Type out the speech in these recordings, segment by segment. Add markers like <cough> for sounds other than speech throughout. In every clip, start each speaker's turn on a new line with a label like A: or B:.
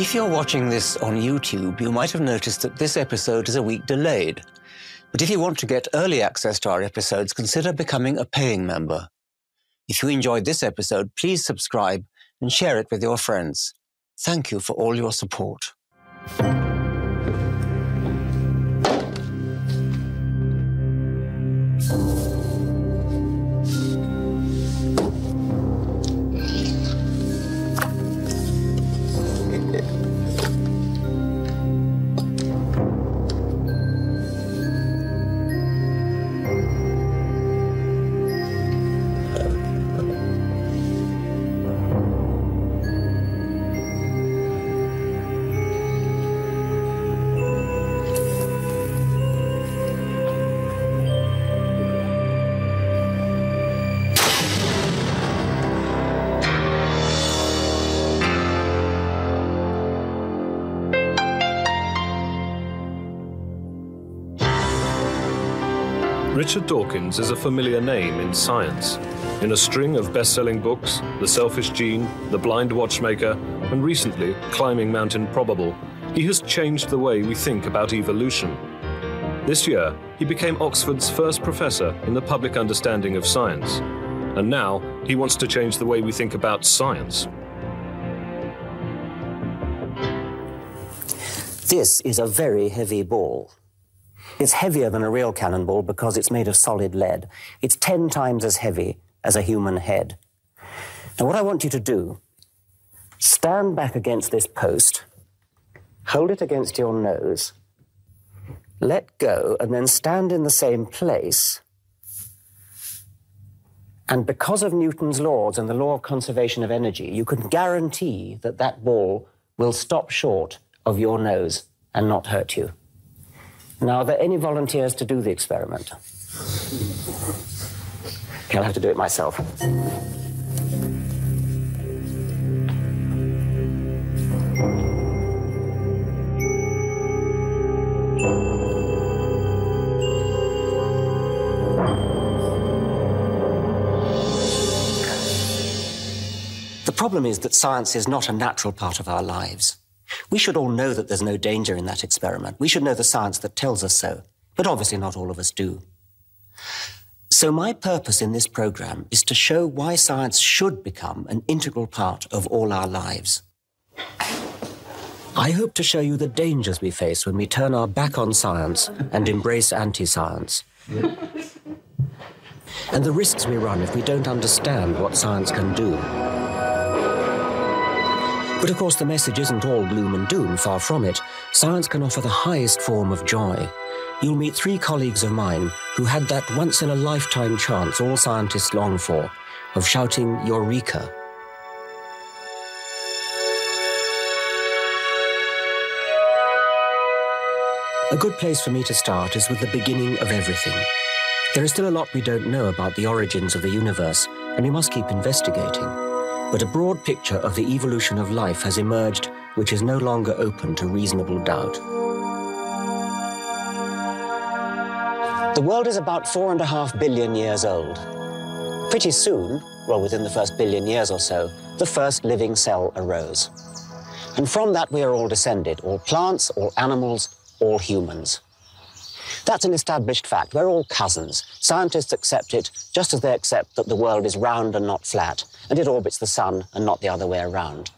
A: If you're watching this on YouTube, you might have noticed that this episode is a week delayed. But if you want to get early access to our episodes, consider becoming a paying member. If you enjoyed this episode, please subscribe and share it with your friends. Thank you for all your support.
B: Richard Dawkins is a familiar name in science. In a string of best selling books, The Selfish Gene, The Blind Watchmaker, and recently, Climbing Mount Improbable, he has changed the way we think about evolution. This year, he became Oxford's first professor in the public understanding of science. And now, he wants to change the way we think about science.
A: This is a very heavy ball. It's heavier than a real cannonball because it's made of solid lead. It's 10 times as heavy as a human head. Now, what I want you to do, stand back against this post, hold it against your nose, let go, and then stand in the same place. And because of Newton's laws and the law of conservation of energy, you can guarantee that that ball will stop short of your nose and not hurt you. Now, are there any volunteers to do the experiment? I'll have to do it myself. The problem is that science is not a natural part of our lives. We should all know that there's no danger in that experiment. We should know the science that tells us so. But obviously, not all of us do. So, my purpose in this program is to show why science should become an integral part of all our lives. I hope to show you the dangers we face when we turn our back on science and embrace anti science. And the risks we run if we don't understand what science can do. But of course, the message isn't all gloom and doom, far from it. Science can offer the highest form of joy. You'll meet three colleagues of mine who had that once in a lifetime chance all scientists long for of shouting Eureka. A good place for me to start is with the beginning of everything. There is still a lot we don't know about the origins of the universe, and we must keep investigating but a broad picture of the evolution of life has emerged which is no longer open to reasonable doubt. The world is about four and a half billion years old. Pretty soon, well, within the first billion years or so, the first living cell arose. And from that, we are all descended all plants, all animals, all humans. That's an established fact. We're all cousins. Scientists accept it just as they accept that the world is round and not flat, and it orbits the sun and not the other way around.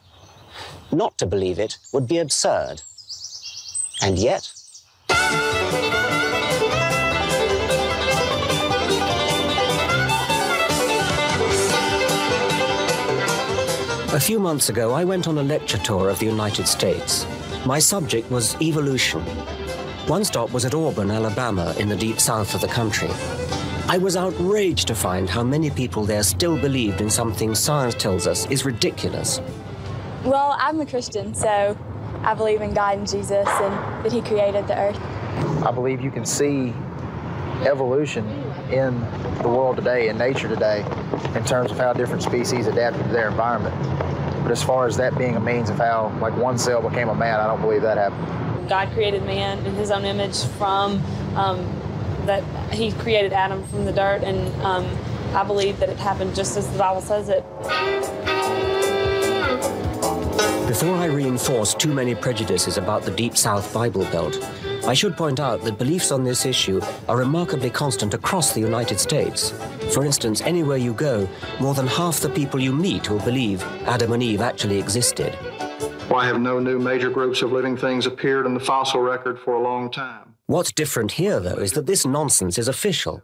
A: Not to believe it would be absurd. And yet, A few months ago, I went on a lecture tour of the United States. My subject was evolution. One stop was at Auburn, Alabama, in the deep south of the country. I was outraged to find how many people there still believed in something science tells us is ridiculous.
C: Well, I'm a Christian, so I believe in God and Jesus and that He created the earth.
D: I believe you can see evolution in the world today, in nature today, in terms of how different species adapted to their environment. But as far as that being a means of how, like, one cell became a man, I don't believe that happened.
C: God created man in His own image from um, that he created Adam from the dirt, and um, I believe that it happened just as the Bible says it.
A: Before I reinforce too many prejudices about the Deep South Bible Belt, I should point out that beliefs on this issue are remarkably constant across the United States. For instance, anywhere you go, more than half the people you meet will believe Adam and Eve actually existed.
E: Why have no new major groups of living things appeared in the fossil record for a long time?
A: What's different here, though, is that this nonsense is official.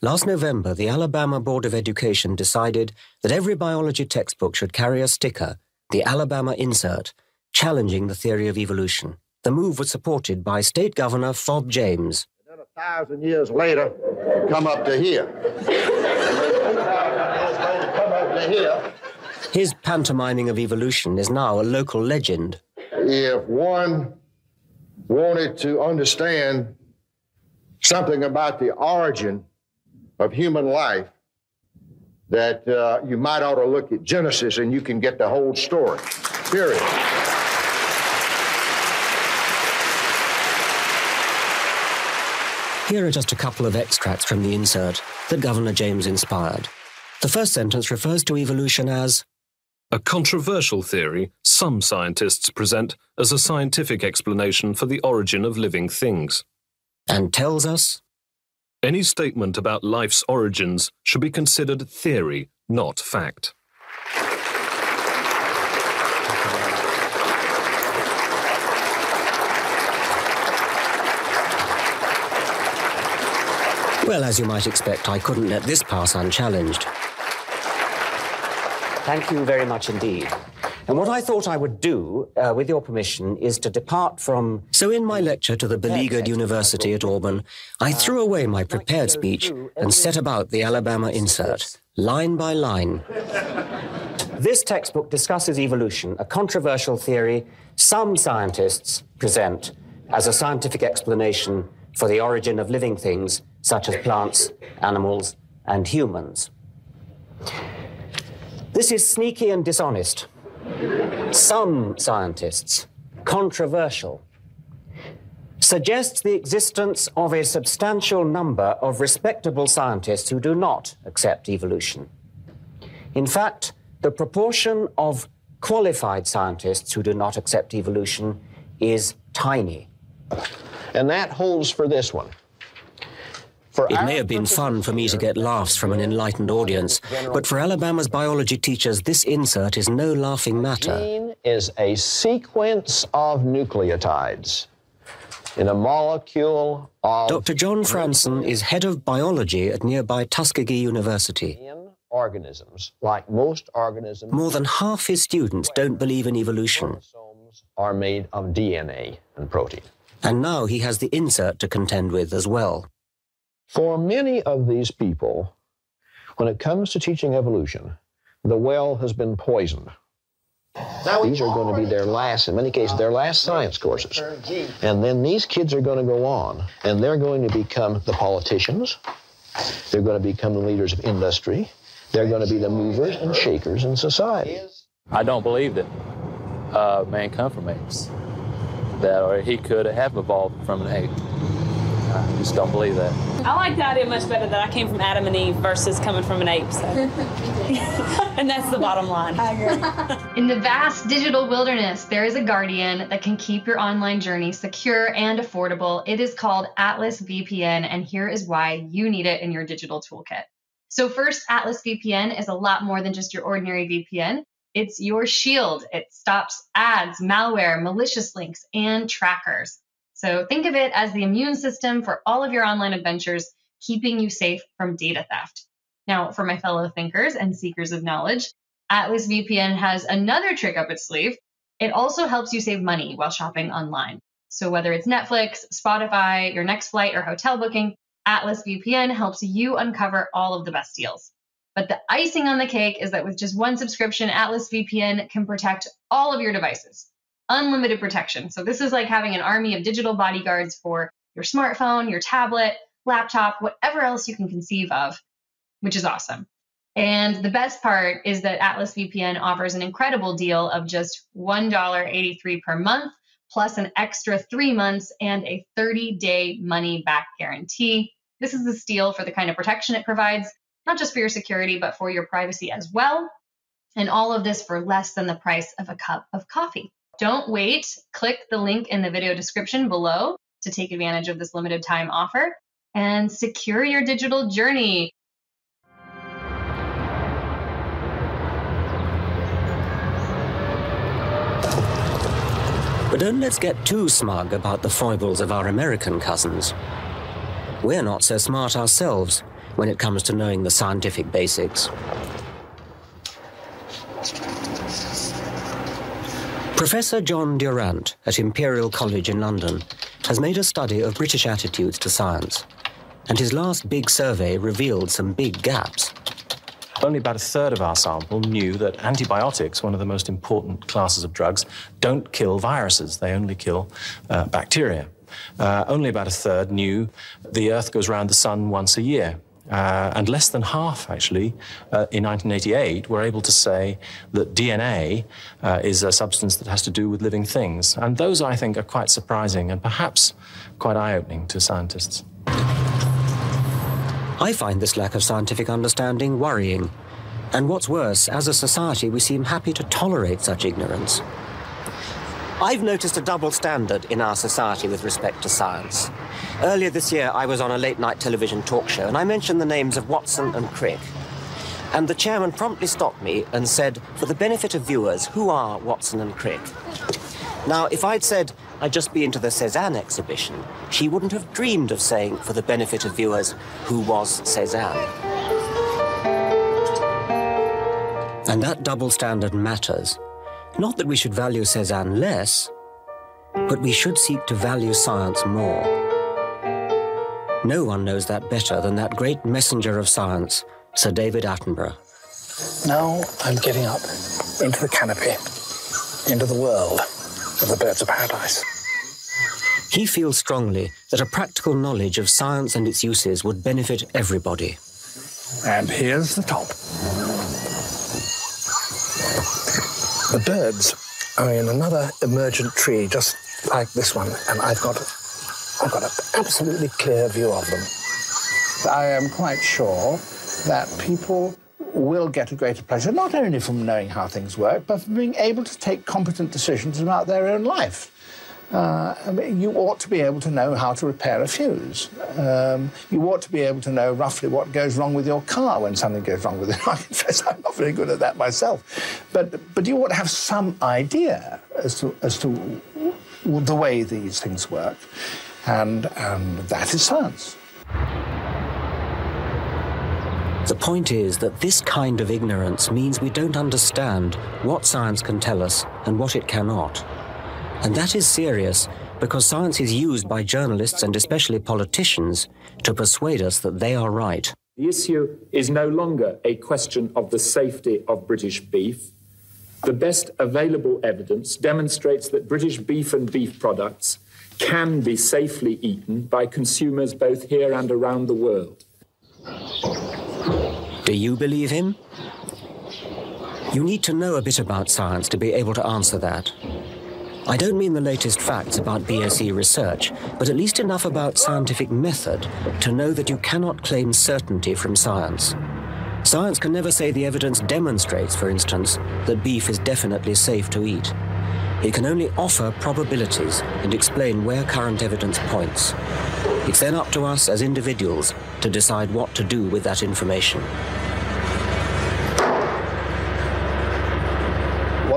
A: Last November, the Alabama Board of Education decided that every biology textbook should carry a sticker, the Alabama Insert, challenging the theory of evolution. The move was supported by State Governor Fob James.
F: And Then a thousand years later, come up to here. <laughs> come up to here.
A: His pantomiming of evolution is now a local legend.
F: If one wanted to understand something about the origin of human life, that uh, you might ought to look at Genesis and you can get the whole story. Period.
A: Here are just a couple of extracts from the insert that Governor James inspired. The first sentence refers to evolution as
B: a controversial theory some scientists present as a scientific explanation for the origin of living things.
A: And tells us
B: any statement about life's origins should be considered theory, not fact.
A: Well, as you might expect, I couldn't let this pass unchallenged. Thank you very much indeed. And what I thought I would do, uh, with your permission, is to depart from. So, in my lecture to the beleaguered university at Auburn, I threw away my prepared speech and set about the Alabama insert, line by line. This textbook discusses evolution, a controversial theory some scientists present as a scientific explanation for the origin of living things such as plants, animals, and humans. This is sneaky and dishonest. Some scientists, controversial, suggests the existence of a substantial number of respectable scientists who do not accept evolution. In fact, the proportion of qualified scientists who do not accept evolution is tiny.
G: And that holds for this one. For
A: it may have been fun for me to get laughs from an enlightened audience, but for Alabama's biology teachers, this insert is no laughing matter.
G: Gene is a sequence of nucleotides in a molecule of.
A: Dr. John Franson is head of biology at nearby Tuskegee University.
G: Organisms, like most organisms,
A: more than half his students don't believe in evolution.
G: Are made of DNA and protein.
A: And now he has the insert to contend with as well.
G: For many of these people, when it comes to teaching evolution, the well has been poisoned. These are going to be their last, in many cases, their last science courses. And then these kids are going to go on, and they're going to become the politicians. They're going to become the leaders of industry. They're going to be the movers and shakers in society.
H: I don't believe that uh, man come from apes. That or he could have evolved from an ape. I just don't believe that.
C: I like the idea much better that I came from Adam and Eve versus coming from an ape. So. <laughs> and that's the bottom line.
I: I agree. <laughs> In the vast digital wilderness, there is a guardian that can keep your online journey secure and affordable. It is called Atlas VPN, and here is why you need it in your digital toolkit. So, first, Atlas VPN is a lot more than just your ordinary VPN. It's your shield. It stops ads, malware, malicious links, and trackers. So think of it as the immune system for all of your online adventures, keeping you safe from data theft. Now, for my fellow thinkers and seekers of knowledge, Atlas VPN has another trick up its sleeve. It also helps you save money while shopping online. So whether it's Netflix, Spotify, your next flight, or hotel booking, Atlas VPN helps you uncover all of the best deals. But the icing on the cake is that with just one subscription, Atlas VPN can protect all of your devices unlimited protection. So this is like having an army of digital bodyguards for your smartphone, your tablet, laptop, whatever else you can conceive of, which is awesome. And the best part is that Atlas VPN offers an incredible deal of just $1.83 per month, plus an extra three months and a 30 day money back guarantee. This is the steal for the kind of protection it provides, not just for your security, but for your privacy as well. And all of this for less than the price of a cup of coffee. Don't wait. Click the link in the video description below to take advantage of this limited time offer and secure your digital journey.
A: But don't let's get too smug about the foibles of our American cousins. We're not so smart ourselves when it comes to knowing the scientific basics. Professor John Durant at Imperial College in London has made a study of British attitudes to science, and his last big survey revealed some big gaps.
J: Only about a third of our sample knew that antibiotics, one of the most important classes of drugs, don't kill viruses, they only kill uh, bacteria. Uh, only about a third knew the Earth goes around the sun once a year. Uh, and less than half, actually, uh, in 1988, were able to say that DNA uh, is a substance that has to do with living things. And those, I think, are quite surprising and perhaps quite eye opening to scientists.
A: I find this lack of scientific understanding worrying. And what's worse, as a society, we seem happy to tolerate such ignorance. I've noticed a double standard in our society with respect to science. Earlier this year, I was on a late night television talk show and I mentioned the names of Watson and Crick. And the chairman promptly stopped me and said, for the benefit of viewers, who are Watson and Crick? Now, if I'd said I'd just been to the Cezanne exhibition, she wouldn't have dreamed of saying, for the benefit of viewers, who was Cezanne. And that double standard matters. Not that we should value Cezanne less, but we should seek to value science more. No one knows that better than that great messenger of science, Sir David Attenborough.
K: Now I'm getting up into the canopy, into the world of the birds of paradise.
A: He feels strongly that a practical knowledge of science and its uses would benefit everybody.
K: And here's the top. The birds are in another emergent tree just like this one, and I've got I've got an absolutely clear view of them. I am quite sure that people will get a greater pleasure not only from knowing how things work, but from being able to take competent decisions about their own life. Uh, you ought to be able to know how to repair a fuse. Um, you ought to be able to know roughly what goes wrong with your car when something goes wrong with it. <laughs> I confess I'm not very good at that myself. But, but you ought to have some idea as to, as to the way these things work. And, and that is science.
A: The point is that this kind of ignorance means we don't understand what science can tell us and what it cannot. And that is serious because science is used by journalists and especially politicians to persuade us that they are right.
L: The issue is no longer a question of the safety of British beef. The best available evidence demonstrates that British beef and beef products can be safely eaten by consumers both here and around the world.
A: Do you believe him? You need to know a bit about science to be able to answer that. I don't mean the latest facts about BSE research, but at least enough about scientific method to know that you cannot claim certainty from science. Science can never say the evidence demonstrates, for instance, that beef is definitely safe to eat. It can only offer probabilities and explain where current evidence points. It's then up to us as individuals to decide what to do with that information.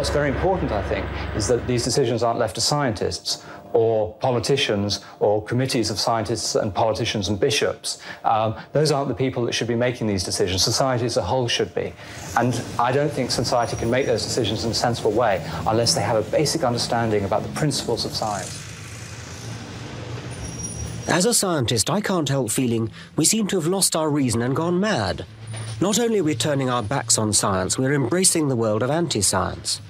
M: What's very important, I think, is that these decisions aren't left to scientists or politicians or committees of scientists and politicians and bishops. Um, those aren't the people that should be making these decisions. Society as a whole should be. And I don't think society can make those decisions in a sensible way unless they have a basic understanding about the principles of science.
A: As a scientist, I can't help feeling we seem to have lost our reason and gone mad. Not only are we turning our backs on science, we're embracing the world of anti science.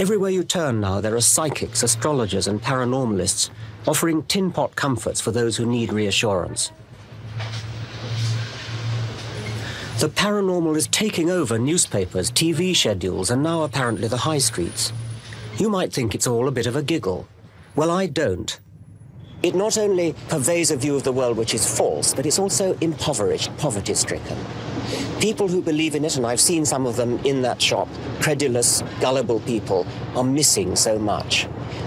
A: Everywhere you turn now, there are psychics, astrologers, and paranormalists offering tin pot comforts for those who need reassurance. The paranormal is taking over newspapers, TV schedules, and now apparently the high streets. You might think it's all a bit of a giggle. Well, I don't. It not only purveys a view of the world which is false, but it's also impoverished, poverty stricken. People who believe in it, and I've seen some of them in that shop, credulous, gullible people, are missing so much.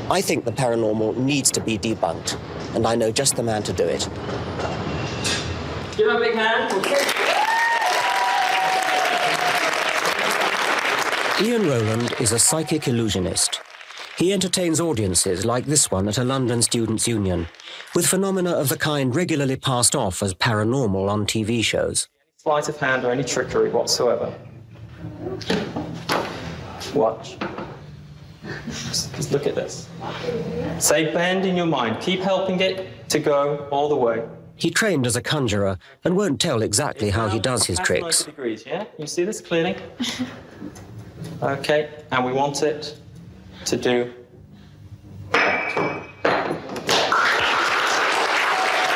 A: I think the paranormal needs to be debunked, and I know just the man to do it.
N: Give him a big hand.
A: Ian Rowland is a psychic illusionist. He entertains audiences like this one at a London Students' Union, with phenomena of the kind regularly passed off as paranormal on TV shows.
N: Sleight of hand or any trickery whatsoever. Watch. Just, just look at this. Say bend in your mind. Keep helping it to go all the way.
A: He trained as a conjurer and won't tell exactly how he does his tricks.
N: degrees, yeah? You see this clearly? okay, and we want it to do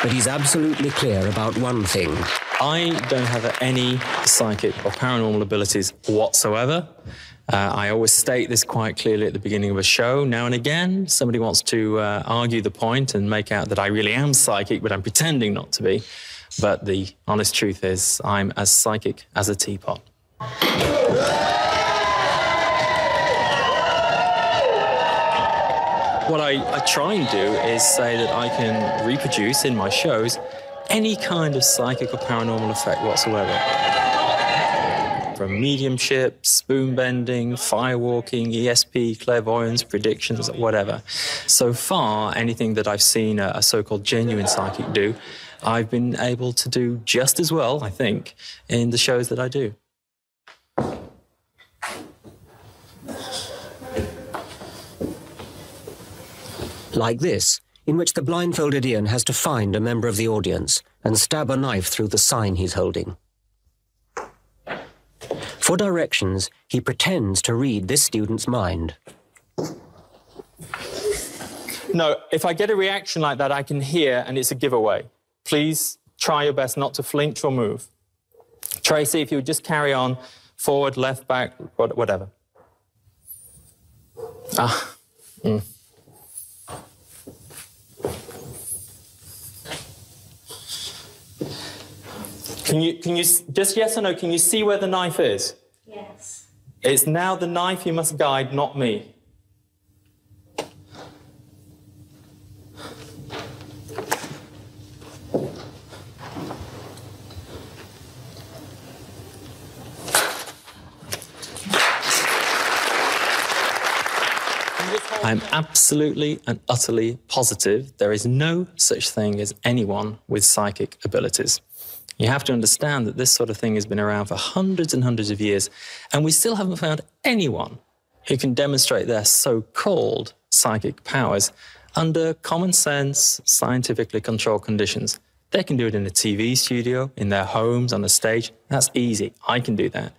A: But he's absolutely clear about one thing.
N: I don't have any psychic or paranormal abilities whatsoever. Uh, I always state this quite clearly at the beginning of a show. Now and again, somebody wants to uh, argue the point and make out that I really am psychic, but I'm pretending not to be. But the honest truth is, I'm as psychic as a teapot. What I, I try and do is say that I can reproduce in my shows any kind of psychic or paranormal effect whatsoever. From mediumship, spoon bending, firewalking, ESP, clairvoyance, predictions, whatever. So far, anything that I've seen a, a so called genuine psychic do, I've been able to do just as well, I think, in the shows that I do.
A: Like this, in which the blindfolded Ian has to find a member of the audience and stab a knife through the sign he's holding. For directions, he pretends to read this student's mind.
N: No, if I get a reaction like that, I can hear and it's a giveaway. Please try your best not to flinch or move. Tracy, if you would just carry on forward, left, back, whatever. Ah. mm. Can you, can you, just yes or no, can you see where the knife is?
O: Yes.
N: It's now the knife you must guide, not me. I'm absolutely and utterly positive there is no such thing as anyone with psychic abilities. You have to understand that this sort of thing has been around for hundreds and hundreds of years, and we still haven't found anyone who can demonstrate their so called psychic powers under common sense, scientifically controlled conditions. They can do it in a TV studio, in their homes, on a stage. That's easy. I can do that.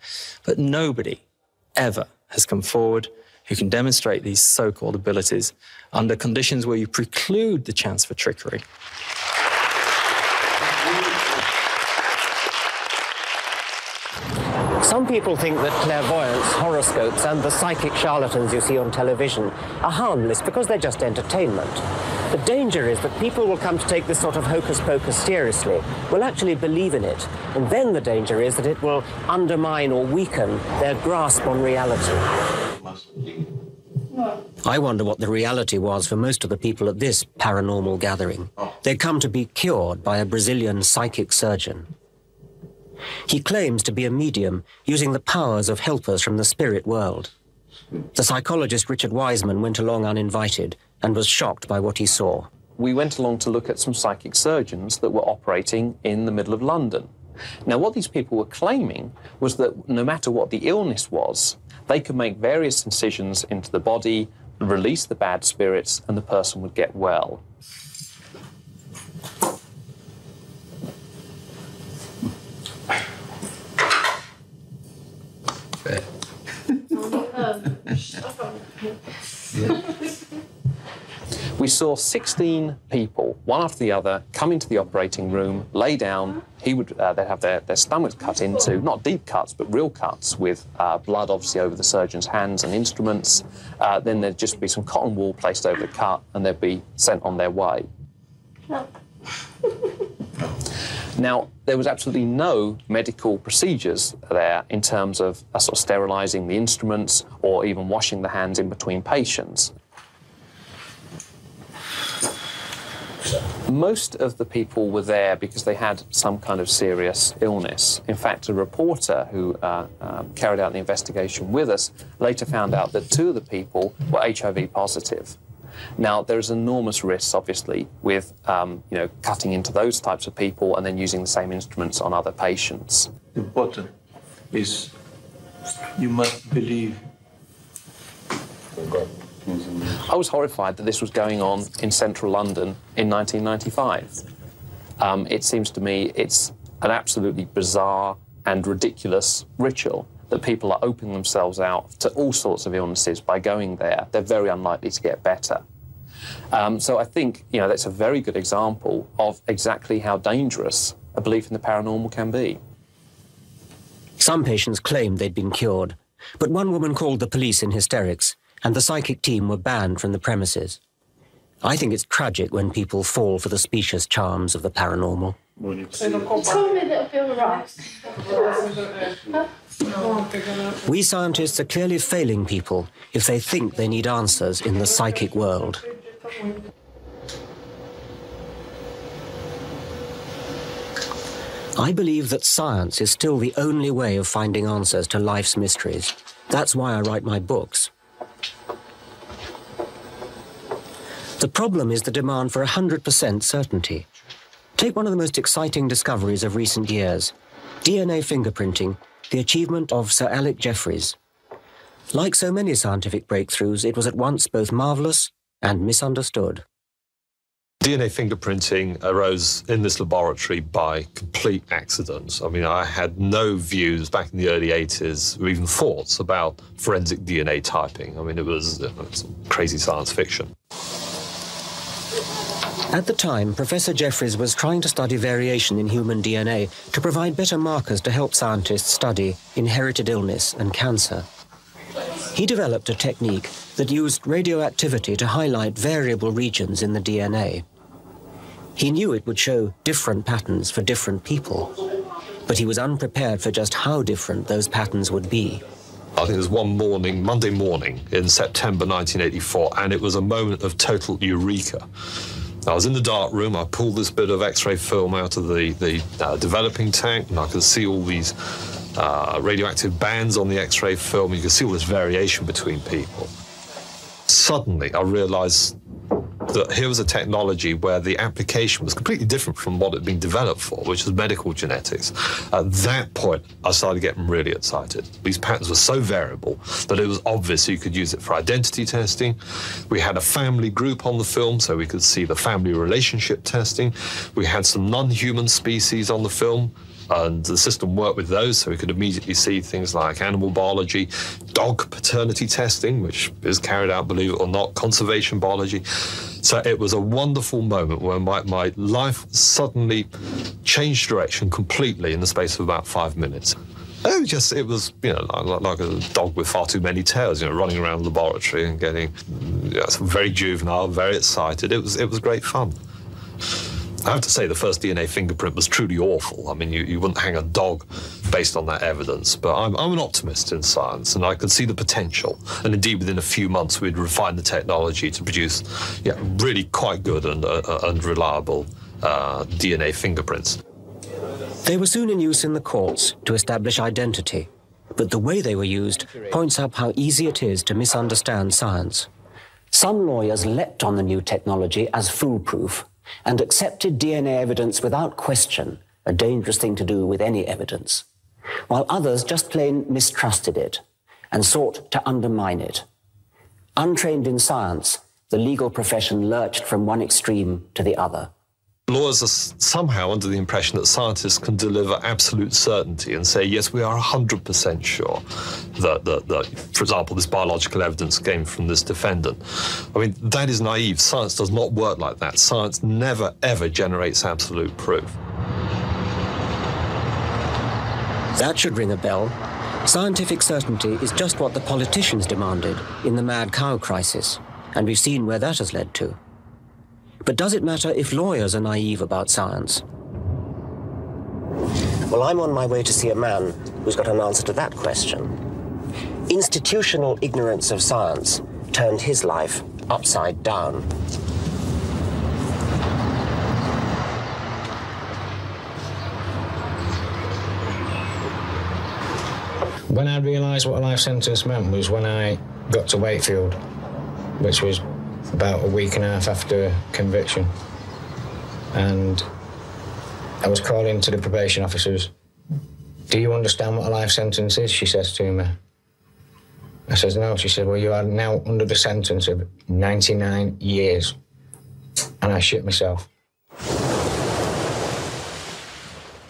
N: But nobody ever has come forward who can demonstrate these so called abilities under conditions where you preclude the chance for trickery.
A: Some people think that clairvoyance, horoscopes, and the psychic charlatans you see on television are harmless because they're just entertainment. The danger is that people will come to take this sort of hocus pocus seriously, will actually believe in it, and then the danger is that it will undermine or weaken their grasp on reality. I wonder what the reality was for most of the people at this paranormal gathering. They'd come to be cured by a Brazilian psychic surgeon. He claims to be a medium using the powers of helpers from the spirit world. The psychologist Richard Wiseman went along uninvited and was shocked by what he saw.
P: we went along to look at some psychic surgeons that were operating in the middle of London. Now, what these people were claiming was that no matter what the illness was, they could make various incisions into the body, release the bad spirits, and the person would get well. <laughs> <laughs> We saw 16 people, one after the other, come into the operating room, lay down. He would, uh, they'd have their, their stomachs cut into, not deep cuts, but real cuts with uh, blood obviously over the surgeon's hands and instruments. Uh, then there'd just be some cotton wool placed over the cut and they'd be sent on their way. Now, there was absolutely no medical procedures there in terms of uh, sort of sterilising the instruments or even washing the hands in between patients. Most of the people were there because they had some kind of serious illness. In fact, a reporter who uh, um, carried out the investigation with us later found out that two of the people were HIV positive. Now, there's enormous risks, obviously, with um, you know cutting into those types of people and then using the same instruments on other patients.
O: Important is you must believe.
P: I was horrified that this was going on in central London in 1995. Um, it seems to me it's an absolutely bizarre and ridiculous ritual that people are opening themselves out to all sorts of illnesses by going there. They're very unlikely to get better. Um, so I think you know that's a very good example of exactly how dangerous a belief in the paranormal can be.
A: Some patients claimed they'd been cured, but one woman called the police in hysterics, and the psychic team were banned from the premises. I think it's tragic when people fall for the specious charms of the paranormal. We scientists are clearly failing people if they think they need answers in the psychic world. I believe that science is still the only way of finding answers to life's mysteries. That's why I write my books. The problem is the demand for 100% certainty. Take one of the most exciting discoveries of recent years DNA fingerprinting, the achievement of Sir Alec Jeffreys. Like so many scientific breakthroughs, it was at once both marvelous and misunderstood.
B: DNA fingerprinting arose in this laboratory by complete accident. I mean, I had no views back in the early 80s or even thoughts about forensic DNA typing. I mean, it was, it was crazy science fiction.
A: At the time, Professor Jeffreys was trying to study variation in human DNA to provide better markers to help scientists study inherited illness and cancer. He developed a technique that used radioactivity to highlight variable regions in the DNA. He knew it would show different patterns for different people, but he was unprepared for just how different those patterns would be.
B: I think it was one morning, Monday morning in September 1984, and it was a moment of total eureka. I was in the dark room. I pulled this bit of X-ray film out of the the uh, developing tank, and I could see all these uh, radioactive bands on the X-ray film. You could see all this variation between people. Suddenly, I realized that here was a technology where the application was completely different from what it had been developed for, which was medical genetics. At that point, I started getting really excited. These patterns were so variable that it was obvious you could use it for identity testing. We had a family group on the film, so we could see the family relationship testing. We had some non human species on the film, and the system worked with those, so we could immediately see things like animal biology, dog paternity testing, which is carried out, believe it or not, conservation biology. So it was a wonderful moment where my, my life suddenly changed direction completely in the space of about five minutes. Oh, just it was you know like, like, a dog with far too many tails, you know, running around the laboratory and getting yeah, very juvenile, very excited. It was it was great fun. I have to say, the first DNA fingerprint was truly awful. I mean, you, you wouldn't hang a dog based on that evidence, but I'm, I'm an optimist in science and I could see the potential. And indeed, within a few months, we'd refine the technology to produce yeah, really quite good and, uh, uh and reliable uh, DNA fingerprints.
A: They were soon in use in the courts to establish identity, but the way they were used points up how easy it is to misunderstand science. Some lawyers leapt on the new technology as foolproof and accepted DNA evidence without question, a dangerous thing to do with any evidence, while others just plain mistrusted it and sought to undermine it. Untrained in science, the legal profession lurched from one extreme to the other.
B: Lawyers are somehow under the impression that scientists can deliver absolute certainty and say, yes, we are 100% sure that, that, that, for example, this biological evidence came from this defendant. I mean, that is naive. Science does not work like that. Science never, ever generates absolute proof.
A: That should ring a bell. Scientific certainty is just what the politicians demanded in the mad cow crisis, and we've seen where that has led to. But does it matter if lawyers are naive about science? Well, I'm on my way to see a man who's got an answer to that question. Institutional ignorance of science turned his life upside down.
Q: When I realised what a life sentence meant was when I got to Wakefield, which was about a week and a half after conviction. And I was called into the probation officers. Do you understand what a life sentence is? She says to me. I says, no. She said, well, you are now under the sentence of 99 years. And I shit myself.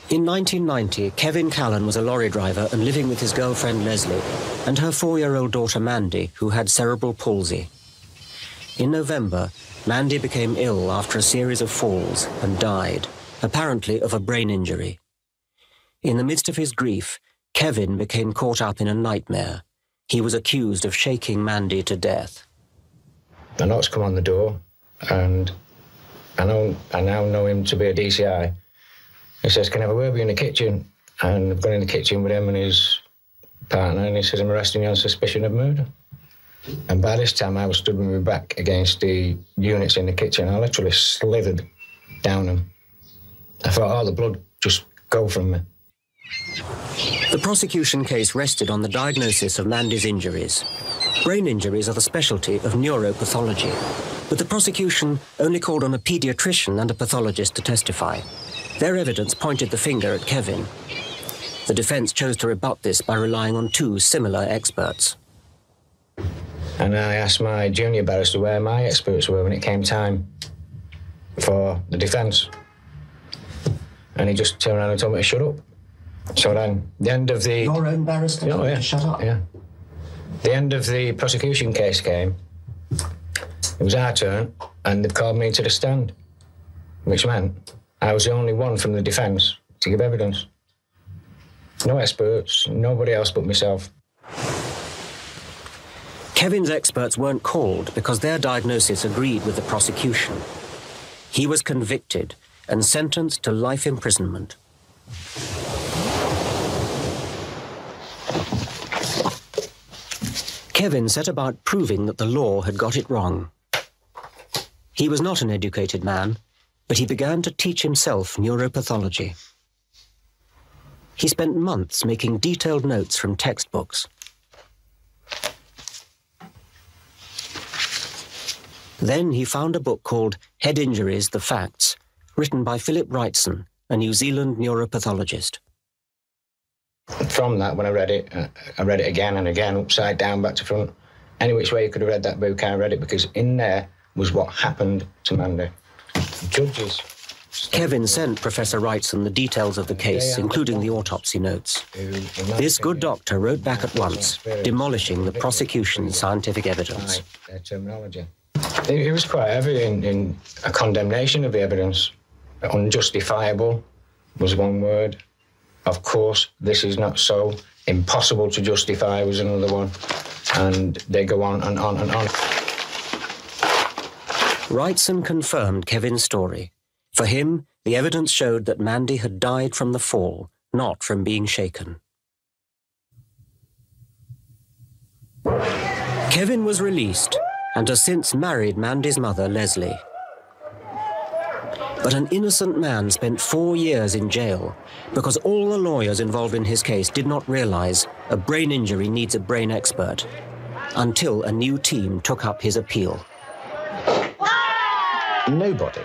A: In 1990, Kevin Callan was a lorry driver and living with his girlfriend Leslie and her four-year-old daughter Mandy, who had cerebral palsy. In November, Mandy became ill after a series of falls and died, apparently of a brain injury. In the midst of his grief, Kevin became caught up in a nightmare. He was accused of shaking Mandy to death.
Q: The knocks come on the door, and I know I now know him to be a DCI. He says, "Can I have a word with you in the kitchen?" And I've gone in the kitchen with him and his partner, and he says, "I'm arresting you on suspicion of murder." And by this time, I was stood with my back against the units in the kitchen. I literally slithered down them. I thought, "Oh, the blood just go from me."
A: The prosecution case rested on the diagnosis of Mandy's injuries. Brain injuries are the specialty of neuropathology, but the prosecution only called on a pediatrician and a pathologist to testify. Their evidence pointed the finger at Kevin. The defense chose to rebut this by relying on two similar experts.
Q: And I asked my junior barrister where my experts were when it came time for the defence. And he just turned around and told me to shut up. So then, the end of the.
A: Your own barrister
Q: Oh, yeah.
A: shut up.
Q: Yeah. The end of the prosecution case came. It was our turn, and they've called me to the stand, which meant I was the only one from the defence to give evidence. No experts, nobody else but myself.
A: Kevin's experts weren't called because their diagnosis agreed with the prosecution. He was convicted and sentenced to life imprisonment. Kevin set about proving that the law had got it wrong. He was not an educated man, but he began to teach himself neuropathology. He spent months making detailed notes from textbooks. Then he found a book called Head Injuries, The Facts, written by Philip Wrightson, a New Zealand neuropathologist.
Q: From that, when I read it, uh, I read it again and again, upside down, back to front. Any which way you could have read that book, I read it because in there was what happened to Mandy. Judges.
A: Kevin sent Professor Wrightson the details of the case, including the autopsy notes. This good doctor wrote back at once, demolishing the prosecution's scientific evidence.
Q: It was quite heavy in, in a condemnation of the evidence. Unjustifiable was one word. Of course, this is not so. Impossible to justify was another one. And they go on and on and on.
A: Wrightson confirmed Kevin's story. For him, the evidence showed that Mandy had died from the fall, not from being shaken. Kevin was released and has since married Mandy's mother, Leslie. But an innocent man spent four years in jail because all the lawyers involved in his case did not realize a brain injury needs a brain expert until a new team took up his appeal.
R: Nobody,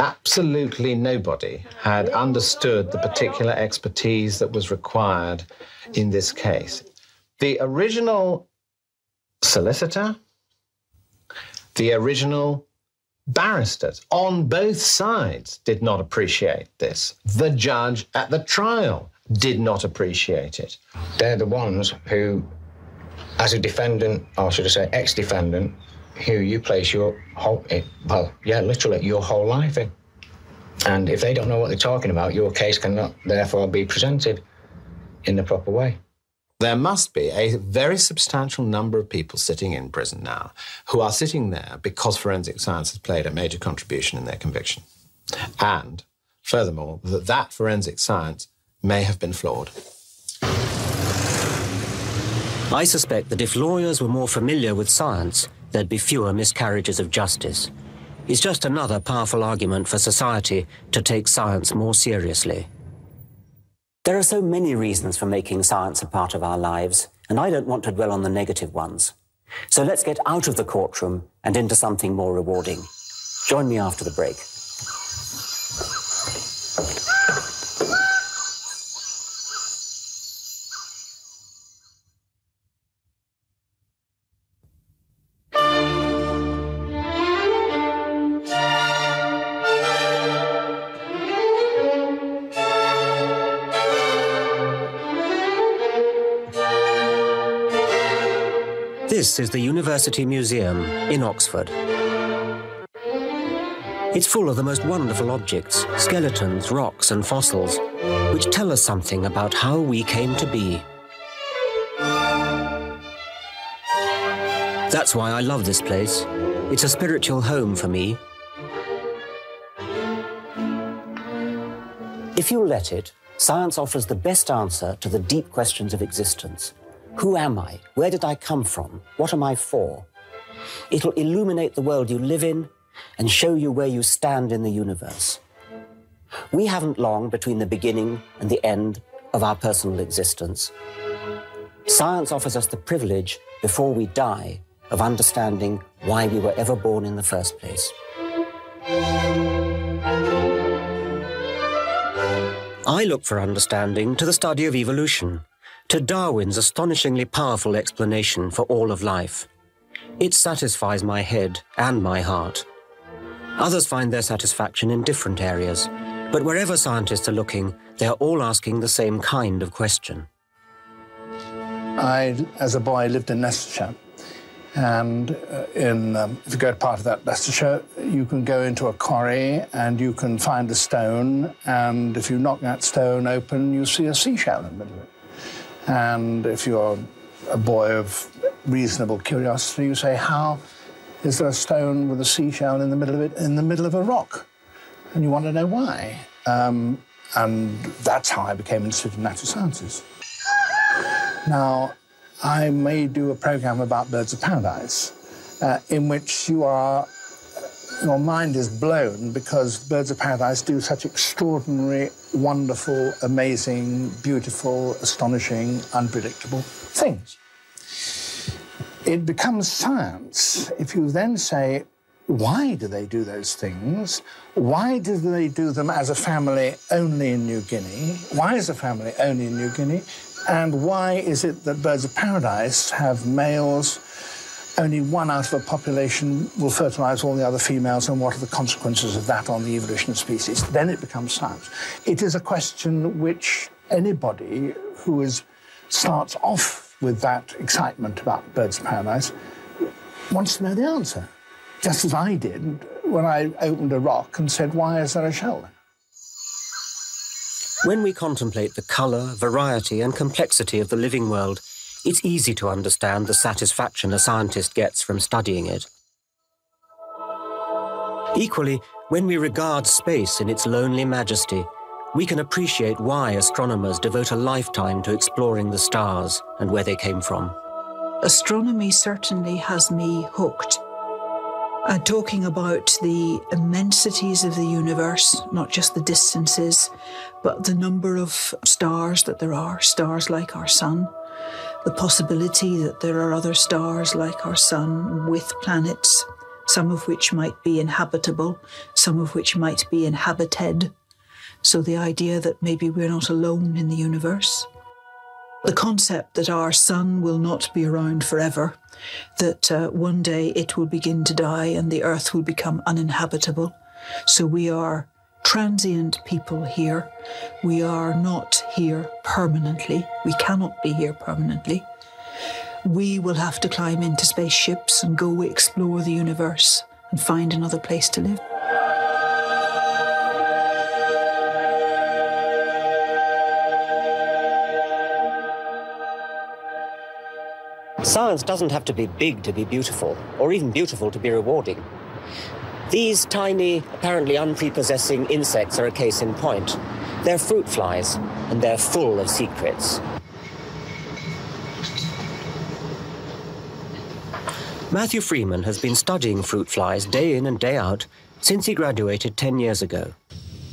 R: absolutely nobody, had understood the particular expertise that was required in this case. The original solicitor, the original barristers on both sides did not appreciate this. The judge at the trial did not appreciate it.
Q: They're the ones who, as a defendant, or should I say ex defendant, who you place your whole, eh, well, yeah, literally your whole life in. And if they don't know what they're talking about, your case cannot therefore be presented in the proper way.
R: There must be a very substantial number of people sitting in prison now who are sitting there because forensic science has played a major contribution in their conviction. And furthermore, that that forensic science may have been flawed.
A: I suspect that if lawyers were more familiar with science, there'd be fewer miscarriages of justice. It's just another powerful argument for society to take science more seriously. There are so many reasons for making science a part of our lives, and I don't want to dwell on the negative ones. So let's get out of the courtroom and into something more rewarding. Join me after the break. This is the University Museum in Oxford. It's full of the most wonderful objects, skeletons, rocks and fossils, which tell us something about how we came to be. That's why I love this place. It's a spiritual home for me. If you'll let it, science offers the best answer to the deep questions of existence. Who am I? Where did I come from? What am I for? It'll illuminate the world you live in and show you where you stand in the universe. We haven't long between the beginning and the end of our personal existence. Science offers us the privilege, before we die, of understanding why we were ever born in the first place. I look for understanding to the study of evolution, to Darwin's astonishingly powerful explanation for all of life. It satisfies my head and my heart. Others find their satisfaction in different areas, but wherever scientists are looking, they are all asking the same kind of question.
K: I, as a boy, lived in Leicestershire. And uh, in, um, if you go to part of that Leicestershire, you can go into a quarry and you can find a stone. And if you knock that stone open, you see a seashell in the middle of it. And if you're a boy of reasonable curiosity, you say, How is there a stone with a seashell in the middle of it, in the middle of a rock? And you want to know why. Um, and that's how I became interested in natural sciences. Now, I may do a program about birds of paradise, uh, in which you are your mind is blown because birds of paradise do such extraordinary, wonderful, amazing, beautiful, astonishing, unpredictable things. It becomes science if you then say, why do they do those things? Why do they do them as a family only in New Guinea? Why is a family only in New Guinea? And why is it that birds of paradise have males only one out of a population will fertilize all the other females, and what are the consequences of that on the evolution of species? Then it becomes science. It is a question which anybody who is, starts off with that excitement about birds of paradise wants to know the answer, just as I did when I opened a rock and said, Why is there a shell?
A: When we contemplate the colour, variety, and complexity of the living world, it's easy to understand the satisfaction a scientist gets from studying it. Equally, when we regard space in its lonely majesty, we can appreciate why astronomers devote a lifetime to exploring the stars and where they came from.
S: Astronomy certainly has me hooked. Uh, talking about the immensities of the universe, not just the distances, but the number of stars that there are, stars like our sun, the possibility that there are other stars like our sun with planets, some of which might be inhabitable, some of which might be inhabited. So the idea that maybe we're not alone in the universe. The concept that our sun will not be around forever, that uh, one day it will begin to die and the earth will become uninhabitable. So we are transient people here. We are not here permanently. We cannot be here permanently. We will have to climb into spaceships and go explore the universe and find another place to live.
A: Science doesn't have to be big to be beautiful, or even beautiful to be rewarding. These tiny, apparently unprepossessing insects are a case in point. They're fruit flies, and they're full of secrets. Matthew Freeman has been studying fruit flies day in and day out since he graduated 10 years ago.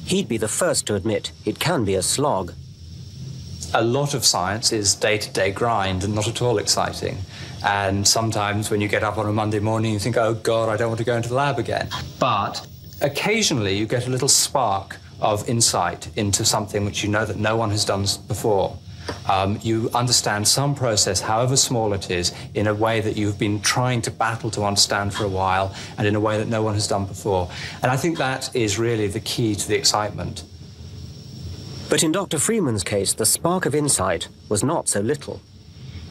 A: He'd be the first to admit it can be a slog.
M: A lot of science is day to day grind and not at all exciting. And sometimes when you get up on a Monday morning, you think, oh God, I don't want to go into the lab again. But occasionally you get a little spark of insight into something which you know that no one has done before. Um, you understand some process, however small it is, in a way that you've been trying to battle to understand for a while and in a way that no one has done before. And I think that is really the key to the excitement.
A: But in Dr. Freeman's case, the spark of insight was not so little.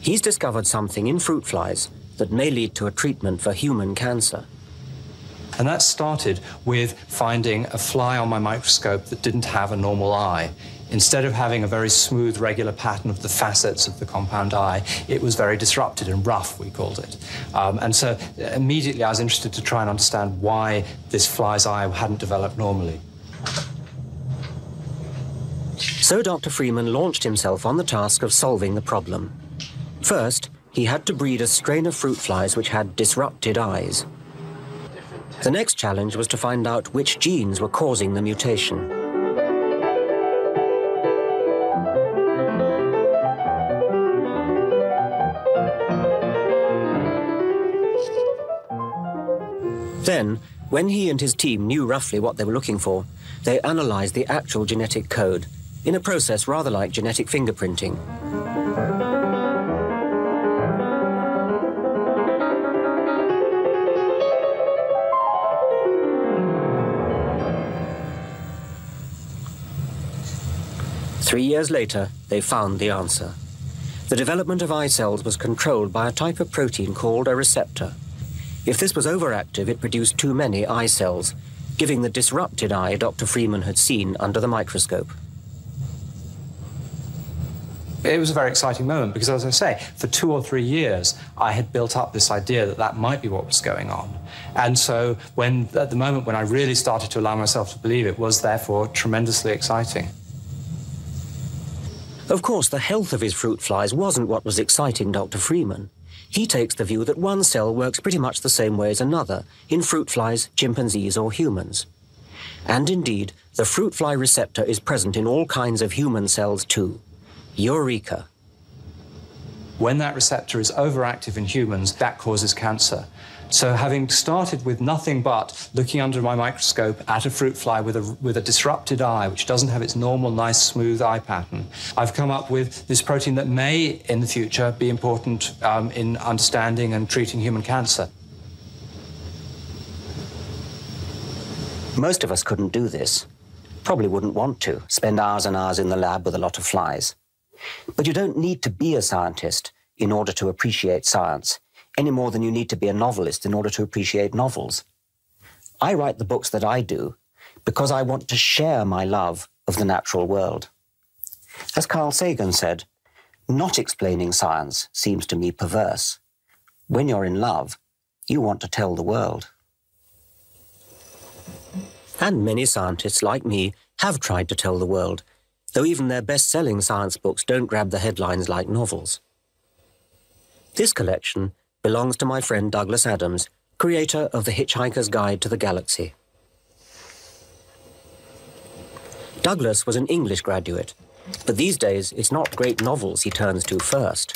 A: He's discovered something in fruit flies that may lead to a treatment for human cancer.
M: And that started with finding a fly on my microscope that didn't have a normal eye. Instead of having a very smooth, regular pattern of the facets of the compound eye, it was very disrupted and rough, we called it. Um, and so immediately I was interested to try and understand why this fly's eye hadn't developed normally.
A: So Dr. Freeman launched himself on the task of solving the problem. First, he had to breed a strain of fruit flies which had disrupted eyes. The next challenge was to find out which genes were causing the mutation. Then, when he and his team knew roughly what they were looking for, they analyzed the actual genetic code in a process rather like genetic fingerprinting. Three years later, they found the answer. The development of eye cells was controlled by a type of protein called a receptor. If this was overactive, it produced too many eye cells, giving the disrupted eye Dr. Freeman had seen under the microscope.
M: It was a very exciting moment because, as I say, for two or three years, I had built up this idea that that might be what was going on. And so, when at the moment when I really started to allow myself to believe it, was therefore tremendously exciting.
A: Of course, the health of his fruit flies wasn't what was exciting Dr. Freeman. He takes the view that one cell works pretty much the same way as another in fruit flies, chimpanzees, or humans. And indeed, the fruit fly receptor is present in all kinds of human cells too. Eureka.
M: When that receptor is overactive in humans, that causes cancer. So having started with nothing but looking under my microscope at a fruit fly with a, with a disrupted eye, which doesn't have its normal, nice, smooth eye pattern, I've come up with this protein that may, in the future, be important um, in understanding and treating human cancer.
A: Most of us couldn't do this. Probably wouldn't want to spend hours and hours in the lab with a lot of flies. But you don't need to be a scientist in order to appreciate science any more than you need to be a novelist in order to appreciate novels. I write the books that I do because I want to share my love of the natural world. As Carl Sagan said, not explaining science seems to me perverse. When you're in love, you want to tell the world. And many scientists like me have tried to tell the world, though even their best selling science books don't grab the headlines like novels. This collection belongs to my friend Douglas Adams, creator of The Hitchhiker's Guide to the Galaxy. Douglas was an English graduate, but these days it's not great novels he turns to first.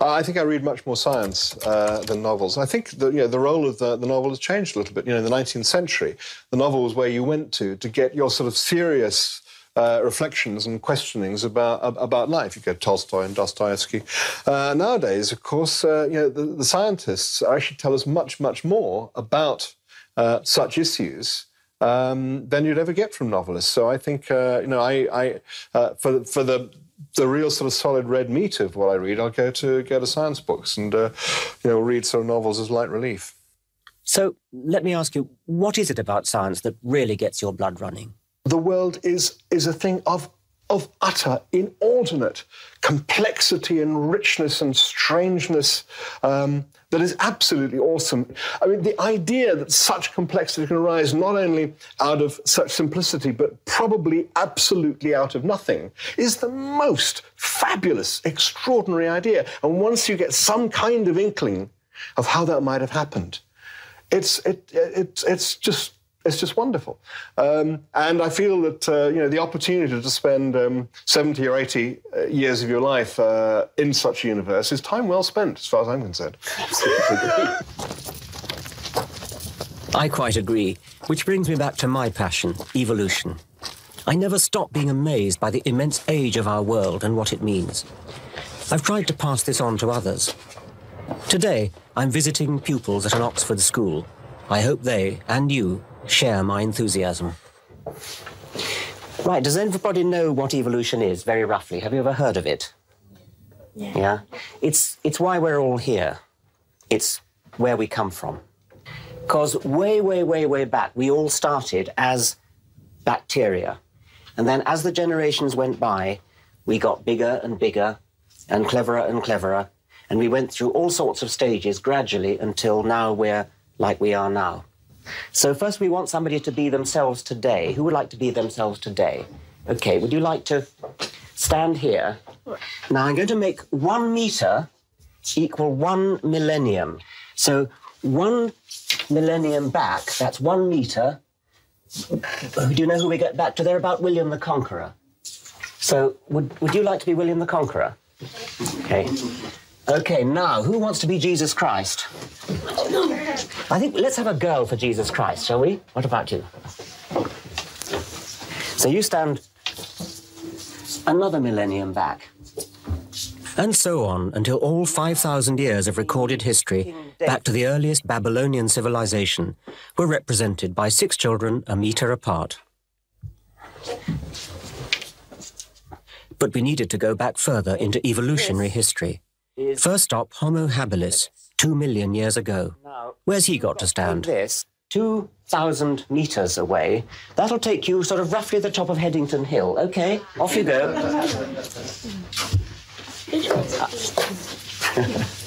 T: Uh, I think I read much more science uh, than novels. I think the, you know, the role of the, the, novel has changed a little bit. You know, in the 19th century, the novel was where you went to to get your sort of serious uh, reflections and questionings about about life. You get Tolstoy and Dostoevsky. Uh, nowadays, of course, uh, you know the, the, scientists actually tell us much much more about uh, such issues. Um, than you'd ever get from novelists. So I think uh, you know I, I uh, for for the the real sort of solid red meat of what I read, I'll go to go to science books and you know read sort of novels as light relief.
A: So let me ask you, what is it about science that really gets your blood running?
T: The world is is a thing of of utter, inordinate complexity and richness and strangeness um, that is absolutely awesome. I mean, the idea that such complexity can arise not only out of such simplicity, but probably absolutely out of nothing is the most fabulous, extraordinary idea. And once you get some kind of inkling of how that might have happened, it's, it, it, it's just it's just wonderful. Um, and I feel that uh, you know the opportunity to spend um, 70 or 80 uh, years of your life uh, in such a universe is time well spent, as far as I'm concerned. <laughs>
A: I quite agree, which brings me back to my passion, evolution. I never stop being amazed by the immense age of our world and what it means. I've tried to pass this on to others. Today, I'm visiting pupils at an Oxford school. I hope they, and you, share my enthusiasm. Right, does everybody know what evolution is, very roughly? Have you ever heard of it? Yeah. yeah? It's, it's why we're all here. It's where we come from. Because way, way, way, way back, we all started as bacteria. And then as the generations went by, we got bigger and bigger and cleverer and cleverer. And we went through all sorts of stages gradually until now we're like we are now. So first we want somebody to be themselves today. Who would like to be themselves today? Okay, would you like to stand here? Now I'm going to make one meter equal one millennium. So one millennium back, that's one meter. Do you know who we get back to? They're about William the Conqueror. So would, would you like to be William the Conqueror? Okay. Okay, now, who wants to be Jesus Christ? I think let's have a girl for Jesus Christ, shall we? What about you? So you stand another millennium back. And so on until all 5,000 years of recorded history, back to the earliest Babylonian civilization, were represented by six children a meter apart. But we needed to go back further into evolutionary history. First stop, Homo habilis, two million years ago. Where's he got to stand? This, 2,000 metres away. That'll take you sort of roughly the top of Headington Hill. OK, off you go. <laughs>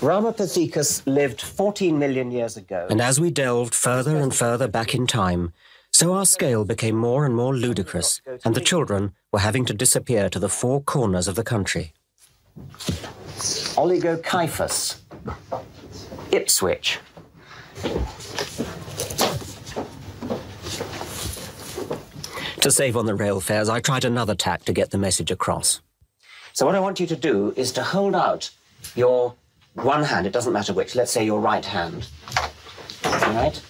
A: Ramapithecus lived 14 million years ago. And as we delved further and further back in time, so our scale became more and more ludicrous, and the children were having to disappear to the four corners of the country. Oligokyphus, Ipswich. To save on the rail fares, I tried another tack to get the message across. So what I want you to do is to hold out your one hand, it doesn't matter which, let's say your right hand, all right?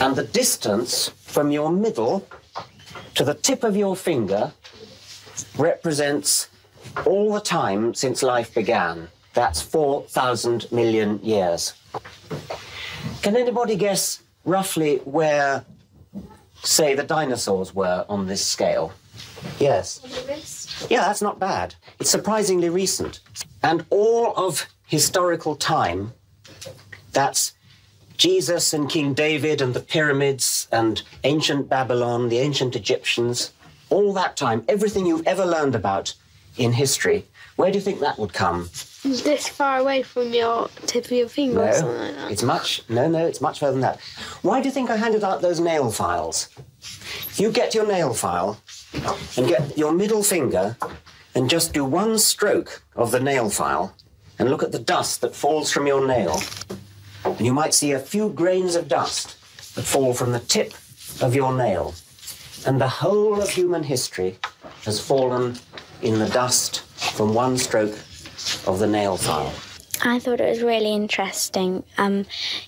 A: And the distance from your middle to the tip of your finger represents all the time since life began. That's 4,000 million years. Can anybody guess roughly where, say, the dinosaurs were on this scale? Yes. Yeah, that's not bad. It's surprisingly recent. And all of historical time, that's Jesus and King David and the pyramids and ancient Babylon, the ancient Egyptians, all that time, everything you've ever learned about in history, where do you think that would come?
U: This far away from your tip of your finger
A: no,
U: or something like that.
A: It's much, no, no, it's much further than that. Why do you think I handed out those nail files? You get your nail file and get your middle finger and just do one stroke of the nail file and look at the dust that falls from your nail. And you might see a few grains of dust that fall from the tip of your nail. And the whole of human history has fallen in the dust from one stroke of the nail file.
V: I thought it was really interesting. Um,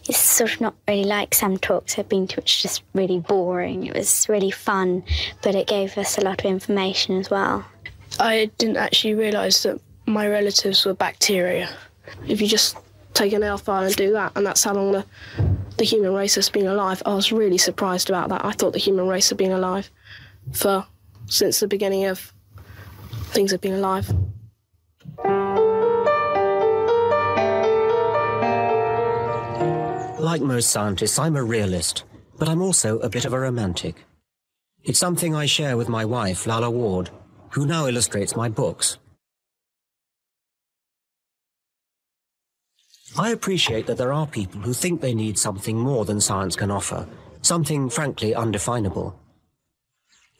V: it's sort of not really like some talks I've been to, which just really boring. It was really fun, but it gave us a lot of information as well.
W: I didn't actually realise that my relatives were bacteria. If you just take a nail file and do that, and that's how long the, the human race has been alive, I was really surprised about that. I thought the human race had been alive for since the beginning of things have been alive.
A: Like most scientists, I'm a realist, but I'm also a bit of a romantic. It's something I share with my wife, Lalla Ward, who now illustrates my books. I appreciate that there are people who think they need something more than science can offer, something frankly undefinable.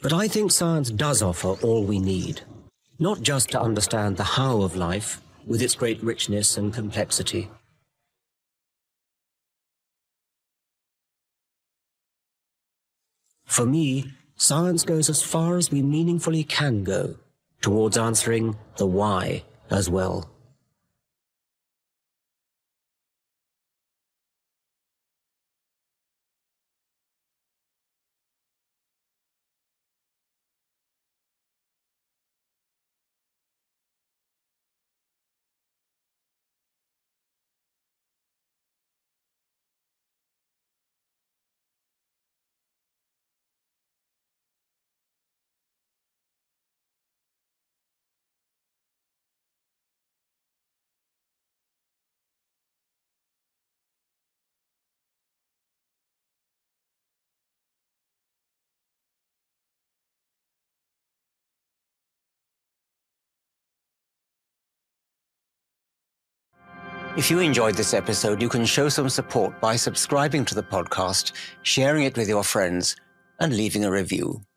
A: But I think science does offer all we need, not just to understand the how of life with its great richness and complexity. For me, science goes as far as we meaningfully can go towards answering the why as well. If you enjoyed this episode, you can show some support by subscribing to the podcast, sharing it with your friends, and leaving a review.